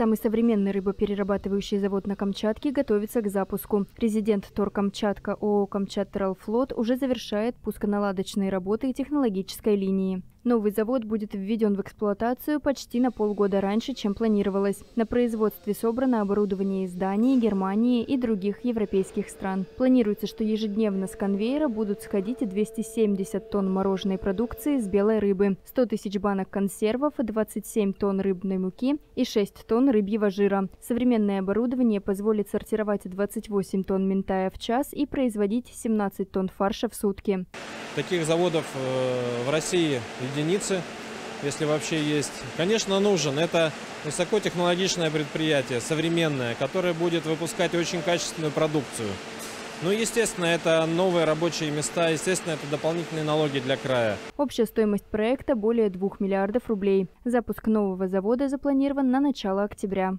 Самый современный рыбоперерабатывающий завод на Камчатке готовится к запуску. Президент Торкамчатка ООО «Камчаттралфлот» уже завершает пусконаладочные работы технологической линии. Новый завод будет введен в эксплуатацию почти на полгода раньше, чем планировалось. На производстве собрано оборудование из Дании, Германии и других европейских стран. Планируется, что ежедневно с конвейера будут сходить 270 тонн мороженой продукции с белой рыбы, 100 тысяч банок консервов, 27 тонн рыбной муки и 6 тонн рыбьего жира. Современное оборудование позволит сортировать 28 тонн минтая в час и производить 17 тонн фарша в сутки. Таких заводов э, в России единицы, если вообще есть. Конечно, нужен. Это высокотехнологичное предприятие, современное, которое будет выпускать очень качественную продукцию. Ну, естественно, это новые рабочие места, естественно, это дополнительные налоги для края. Общая стоимость проекта более 2 миллиардов рублей. Запуск нового завода запланирован на начало октября.